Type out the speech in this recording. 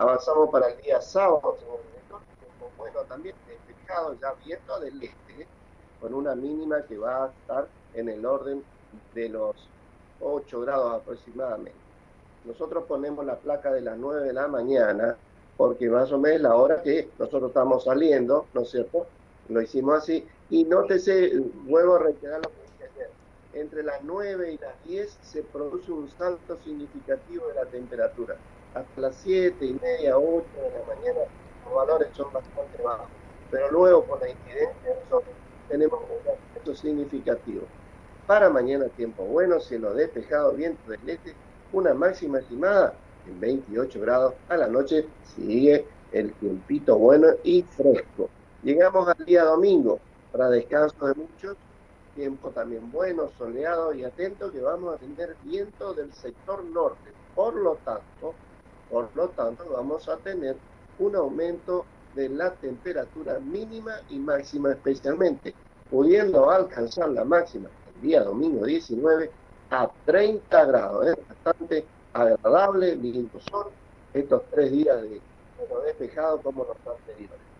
Avanzamos para el día sábado, bueno, también despejado, ya viento del este, con una mínima que va a estar en el orden de los 8 grados aproximadamente. Nosotros ponemos la placa de las 9 de la mañana, porque más o menos la hora que nosotros estamos saliendo, ¿no es cierto? Lo hicimos así. Y nótese, vuelvo a reiterar lo que entre las 9 y las 10 se produce un salto significativo de la temperatura. Hasta las 7 y media, 8 de la mañana, los valores son bastante bajos. Pero luego, con la incidencia tenemos un salto significativo. Para mañana, tiempo bueno, cielo despejado, viento del este, una máxima estimada en 28 grados. A la noche sigue el tiempito bueno y fresco. Llegamos al día domingo para descanso de muchos, tiempo también bueno, soleado y atento que vamos a tener viento del sector norte. Por lo tanto, por lo tanto vamos a tener un aumento de la temperatura mínima y máxima especialmente, pudiendo alcanzar la máxima el día domingo 19 a 30 grados. Es bastante agradable, lindo sol, estos tres días de despejado como los anteriores.